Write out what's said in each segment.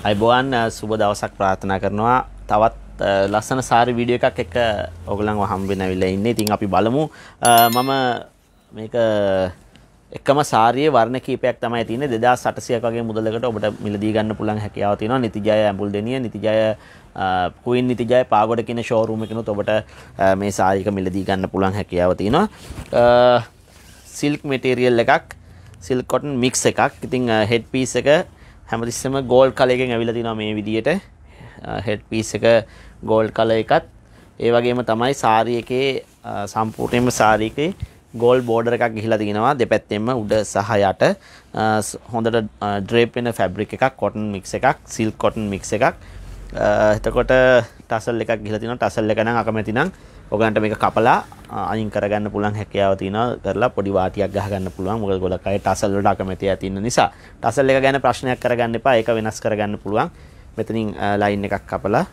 අයිබෝවන් සුබ දවසක් ප්‍රාථනා කරනවා. තවත් ලස්සන සාරි වීඩිය එකක් එක ඔගලන් හම්බෙන විල්ල ඉන්න. ඉතින් අපි බලමු. මම මේක එකම සාරිය වර්ණ කීපයක් තමයි තියෙන දෙදා සටසියක් වගේ මුදලකට ඔබට මිලදී ගන්න පුළන් හැකියාව තියෙනවා. නිතිජය ඇඹුල් දෙනිය නිතිජය කුයින් නිතිජය පාගොඩ කියන ෂෝරූම එකනුත් ඔබට මේ සාරික මිලදී ගන්න පුළන් හැකියාව තියෙනවා. සිල්ක් මෙටේරියල් එකක් සිල් කොටන් මික්ස් එකක්. ඉතිං හෙඩ් පිස් එක හැමතිස්සම ගෝල් කලයකෙන් ඇවිල තිනවා මේ විදියට. හෙඩ් පිස් එක ගෝල් කල එකත්. ඒ වගේම තමයි සාරිය එකේ සම්පූර්ණයම සාරීකේ ගෝල් බෝඩර එකක් ගිහිලා තියෙනවා දෙපැත්තෙම උඩ සහ යට. හොඳට ඩ්‍රේප් වෙන ෆැබ්‍රික් එකක් කොටන් මික්ස් එකක් සිල්ක් කොටන් මික්ස් එකක්. එතකොට ටසල් එකක් ගිහිලා තියෙනවා ටසල් එක නම් අකමැති නම් ඔගන්ට මේක කපලා අයින් කරගන්න පුළුවන් හැකියාව තියෙනවා කරලා පොඩි වාටියක් ගහගන්න පුළුවන්. මොකද ගොඩක් අය ටසල් වලට අකමැති ඇති ඉන්න නිසා. ටසල් එක ගැන ප්‍රශ්නයක් කරගන්න එපා. ඒක වෙනස් කරගන්න පුළුවන්. මෙතනින් ලයින් එකක් කපලා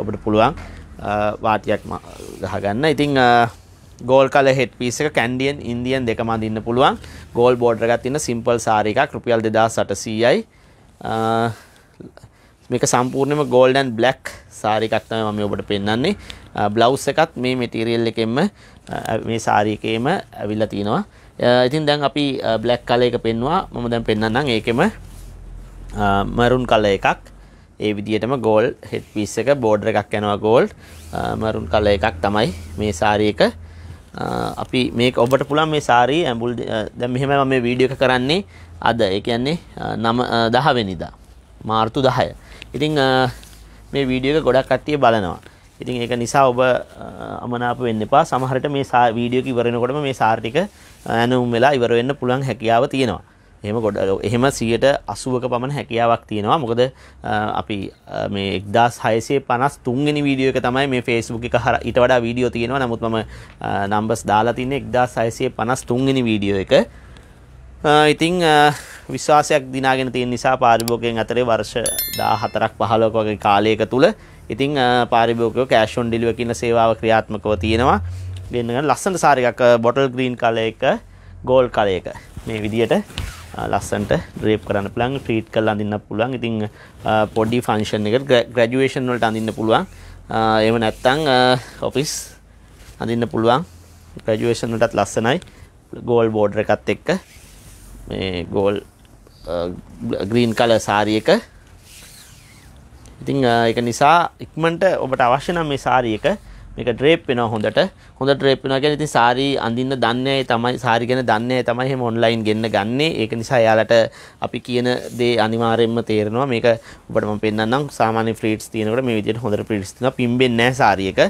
ඔබට පුළුවන් වාටියක් ගහගන්න. ඉතින් ගෝල් කල හෙට පිස එක කැන්ඩියන් ඉන්දියන් දෙක මඳන්න පුළුවන්. ගෝල් බෝඩ් එකක් තින්න සිම්පල් සාරි එකක් රුපියල් දෙදා සටසීයයි මේක සම්පූර්ණයම ගෝල්ඩන් බ්ලක් සාරිකක් තමයි මම ඔබට පෙන්වන්නේ. Uh, බ්ලවුස් එකත් මේ මෙටීරියල් එකෙන්ම uh, මේ සාරිකේම ඇවිල්ලා තිනවා. Uh, ඉතින් දැන් අපි බ්ලක් කල එක පෙන්වා මම දැන් පෙන්වන්නම් ඒකෙම මරුන් කල එකක්. ඒ විදිහටම ගෝල් හෙඩ් පිස් එක බෝඩර් එකක් යනවා ගෝල්ඩ් මරුන් කල එකක් තමයි මේ සාරි එක. අපි මේක ඔබට පුළුවන් මේ සාරී ඇඹුල් දැන් මෙහෙම මම මේ වීඩියෝ එක කරන්නේ. අද ඒ කියන්නේ නම 10 වෙනිදා මාර්තු 10 ඉතිං මේ වීඩියෝ එක ගොඩක් කට්ටිය බලනවා. ඉතින් ඒක නිසා ඔබ අමනාප වෙන්න එපා. සමහරට මේ වීඩියෝ ඉවරෙනකොටම මේ සාර්ටික ඇනුම් වෙලා ඉවර වෙන්න පුළුවන් හැකියාව තියෙනවා. එහෙම ගොඩ එහෙම සියයට අසුවක පමණ හැකියාවක් තියෙනවා. මොකද අපි මේ එක්දස් හයසේ පනස් තුන්ගෙන වීඩියෝ එක තමයි මේ ෆේස්බුක් එක හර ඉට වඩා වීඩියෝ තියෙනවා. නමුත් ම නම්බස් දාලා තින්න එක්දස් හයසේ පනස් තුන්ගෙන වීඩියෝ එක. ඉතිං විශ්වාසයක් දිනාගෙන තියෙන නිසා පාරිභෝගයෙන් අතරේ වර්ෂ දා හතරක් පහලොක වගේ කාලයක තුළ ඉතිං පාරිභෝගයෝ කෑෂොන් ඩිලිව කියන සේවාව ක්‍රියාත්මකව තියෙනවා. ගන්න ලස්සට සාරිකක් බොටල් ග්‍රීන් කල එක ගෝල් කලයක මේ විදියට ලස්සන්ට ්‍රේප් කරන්න පලන් ට්‍රීට් කල් අඳන්න පුළුවන්. ඉතිං පොඩි ෆංශන් එක ග්‍රජුවේෂන් වලට අඳන්න පුළුවන්. එම නැත්තං ඔෆිස් අඳන්න පුළුවන්. ග්‍රජුවේෂන්ටත් ලස්සනයි. ගෝල් බෝඩ්ර එකත් එක්ක. මේ ගෝල් ග්‍රීන් කල සාරියක ඉතිං එක. නිසා ඉක්මට ඔබට අවශ්‍ය නම් මේ සාරියක මේක ඩ්‍රේප් වෙන හොඳට. හොඳ ඩ්‍රේප් වෙන ගැන ඉතින් සාරී අඳින්න දන්නේ තමයි සාරි ගැන දන්නේ තමයි එහෙම ඔන්ලයින් ගෙන්න ගන්නේ. ඒක නිසා එයාලට අපි කියන දේ අනිවාර්යෙන්ම තේරෙනවා. මේක ඔබට මම පෙන්නන්නම්. සාමාන්‍ය ෆ්ලීට්ස් තියෙනකොට මේ විදිහට හොඳට ෆ්ලීට්ස් තියෙනවා. පිම්බෙන්නේ නැහැ සාරියක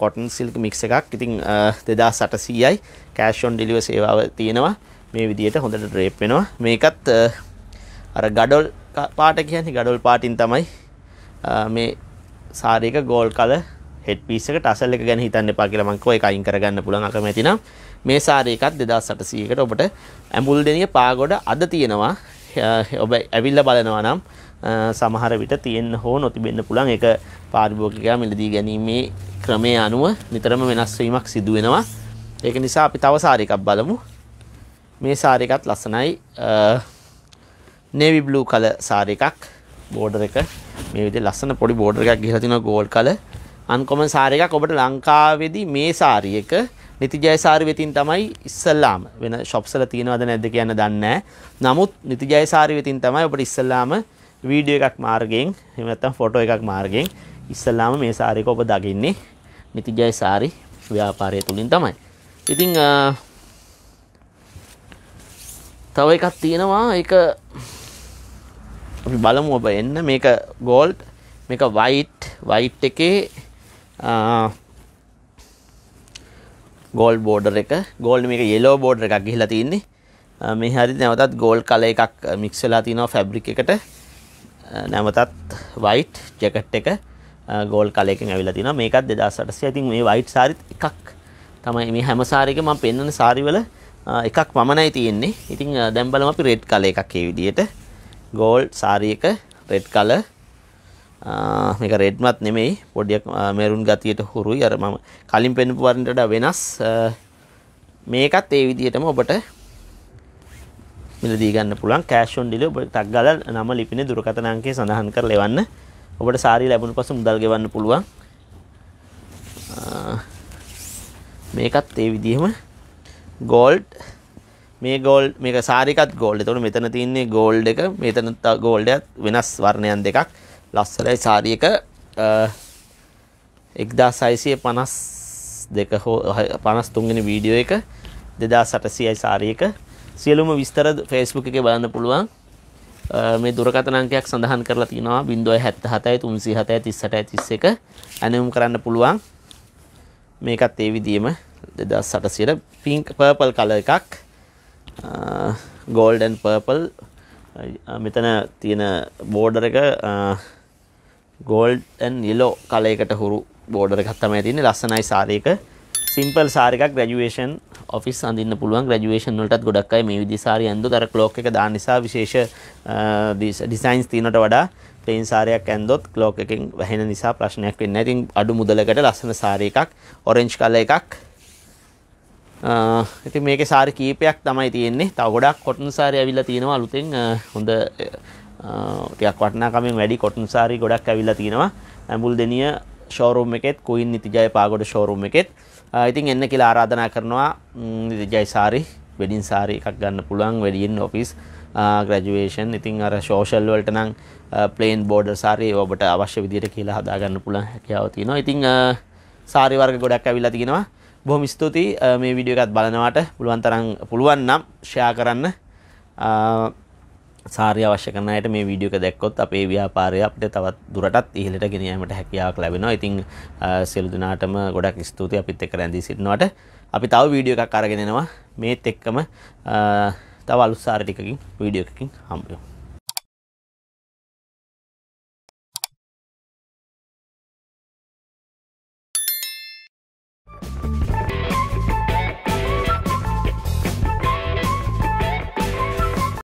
කොටන් සිල්ක් මික්ස් එකක්. ඉතින් 2800යි. කෑෂ් ඔන් ඩෙලිවර් සේවාව තියෙනවා. මේ විදිහට හොඳට ඩ්‍රේප් වෙනවා. මේකත් අර ගඩොල් පාට කියන්නේ ගඩොල් පාටින් තමයි මේ සාරියක ගෝල් කලර් හෙඩ් පිස් එක ටසල් එක ගැන හිතන්න එපා කියලා මම කෝ ඒක අයින් කරගන්න පුළුවන් අකමැති නම්. මේ සාරි එකත් 2800කට ඔබට ඇඹුල් දෙනිය පාගොඩ අද තියෙනවා. ඔබ ඇවිල්ලා බලනවා නම් සමහර විට තියෙන්න හෝ නොතිබෙන්න පුළුවන්. ඒක පාරිභෝගිකයා මිලදී ගැනීමේ ක්‍රමය අනුව නිතරම වෙනස් වීමක් සිදු වෙනවා. ඒක නිසා අපි තව සාරි එකක් බලමු. මේ සාරි එකත් ලස්සනයි. නේවි බ්ලූ කලර් සාරි එකක්. බෝඩර් එක. මේ විදිහට ලස්සන පොඩි බෝඩර් එකක් ගිහලා තිනවා ගෝල්ඩ් කලර් අන්කොමන් සාරි එකක්. ඔබට ලංකාවේදී මේ සාරි එක නිතිජය සාරි වෙතින් තමයි ඉස්සල්ලාම වෙන ෂොප්ස් වල තියෙනවද නැද්ද කියන්න දන්නේ නමුත් නිතිජය සාරි වෙතින් තමයි ඔබට ඉස්සල්ලාම වීඩියෝ එකක් මාර්ගයෙන් එහෙම නැත්නම් ෆොටෝ එකක් මාර්ගයෙන් ඉස්සල්ලාම මේ සාරි එක ඔබ දකින්නේ. නිතිජය සාරි ව්‍යාපාරය තුලින් තමයි. ඉතින් තව එකක් තියෙනවා. ඒක අපි බලමු ඔබ එන්න. මේක ගෝල්ඩ් මේක වයිට් වයිට් එකේ ගෝල් බෝඩර් එක. ගෝල්ඩ් මේක යෙලෝ බෝඩර් එකක් ගිහිලා තින්නේ මේ හරි නැවතත් ගෝල් කල එකක් මික්ස් වෙලා තිනවා ෆැබ්‍රික් එකට. නැවතත් වයිට් ජැකට් එක ගෝල් කලයකින් ඇවිල්ලා තිනවා මේකත් 2800 ඉතින් මේ වයිට් සාරිත් එකක් තමයි. මේ හැම සාරියකම මම පෙන්වන සාරි වල. එකක් පමණයි තියෙන්නේ. ඉතින් දැන් බලමු අපි රෙඩ් කල එකක් ඒ විදිහට. ගෝල්ඩ් සාරි එක රෙඩ් කලර් මේක රෙඩ්මත් නෙමෙයි. පොඩියක් මෙරුන් ගතියට හුරුයි. අර මම කලින් පෙන්වපු වර්ණයට වඩා වෙනස් මේකත් ඒ විදිහටම ඔබට මිලදී ගන්න පුළුවන්. කෑෂ් ඔන් ඩිලිවරි ඔබ ටක් ගාලා නම ලිපිනේ දුරකථන අංකය සඳහන් කරලා එවන්න. ඔබට සාරිය ලැබුණ පසු මුදල් ගෙවන්න පුළුවන්. මේකත් ඒ විදිහම ගෝල්ඩ් මේ ගෝල් මේක සාරිකත් ගෝල්ඩ්. එතකොට මෙතන තියෙන්නේ ගෝල්ඩ් එක, මෙතන ගෝල්ඩ් එකත් වෙනස් වර්ණයන් දෙකක්. ලස්සනයි සාරිය එක. එක්දා සයිසිය පනස් දෙක හෝ පනස් තුන්ගෙන වීඩියෝ එක. දෙදා සටසියයි සාරියක සියලුම විස්තර ෆේස්බුක් එක බලන්න පුළුවන්. මේ දුරකතනංකයක් සඳහන් කරලා තියෙනවා. බින්දුව හැත්ත හතයි තුන්සි හතයි තිස්සටයි තිස්ස එක ඇනවුම් කරන්න පුළුවන්. මේකත් ඒ විදියම. දෙදස් සටසියට පිංක් පර්පල් කල එකක්. ගෝල්ඩන් පර්පල් මෙතන තියෙන බෝඩර එක ගෝල්ඩන් නිලෝ කලයකට හුරු බෝඩර ගත්තම ඇතින්නේ ලස්සනයි සාරයක සිම්පල් සාරිකක් ග්‍රජුවේෂන් ඔෆිස් අඳන්න පුළුවන්. ග්‍රජුවේෂන් වලටත් ගොඩක්යි මේ විදි සාරි ඇඳු දර ලෝක එක දා නිසා විශේෂ ඩිසයින්ස් තිනට වඩා පේන් සාරයක් ඇන්දොත් ලෝක එකින් වැහෙන නිසා ප්‍රශ්නයක් වෙන්න ඉතින් අඩු මුදලකට ලස්සන සාරය එකක් ඔරෙන්ජ් කල එකක් ඉති මේක සාරි කීපයක් තමයි තියෙන්නේ. තව ගොඩක් කොටන් සාරය ඇවිල්ලා තියෙනවා අලුතෙන්. හොඳ ටියක් වටනාකමින් වැඩි කොටන් සාරි ගොඩක් ඇවිල්ලා තියෙනවා. ඇඹුල් දෙනිය ෂෝරුම් එකෙත් කුයින් නිතිජය පාගොඩ ෂෝරුම් එකෙත්. ඉතින් එන්න කියලා ආරාධනා කරනවා නිතිජයි සාරි වෙඩින් සාරි එකක් ගන්න පුළුවන් වැඩියෙන් ඔෆිස් ග්‍රජුවේෂන් ඉතින් අර ශෝෂල් වලට නම් ප්ලේන් බෝඩර් සාරි ඔබට අවශ්‍ය විදියට කියලා හදාගන්න පුළුවන් හැකියාව තියෙනවා. ඉතින් සාරි වර්ග ගොඩක් ඇවිල්ලා තියෙනවා. බොහොම ස්තුතියි. මේ වීඩියෝ එකත් බලනවාට පුළුවන් තරම් පුළුවන් නම් ෂෙයා කරන්න. සාරය අවශ්‍ය කරනයට මේ වීඩියෝක දැක්කොත් අපේ ව්‍යාපාරය අපිට තවත් දුරටත් ඉහලට ගෙනීමට හැකියාවක් ලැබෙනවා. ඉතින් සියලු දෙනාටම ගොඩක් ස්තුති අපිත් එක්ක රැඳී සිටිනවට. අපි තව වීඩියෝ එකක් අරගෙනෙනවා මේත් එක්කම තව අලුත් සාර ටිකකින් වීඩියෝ එකකින් හම්බෙමු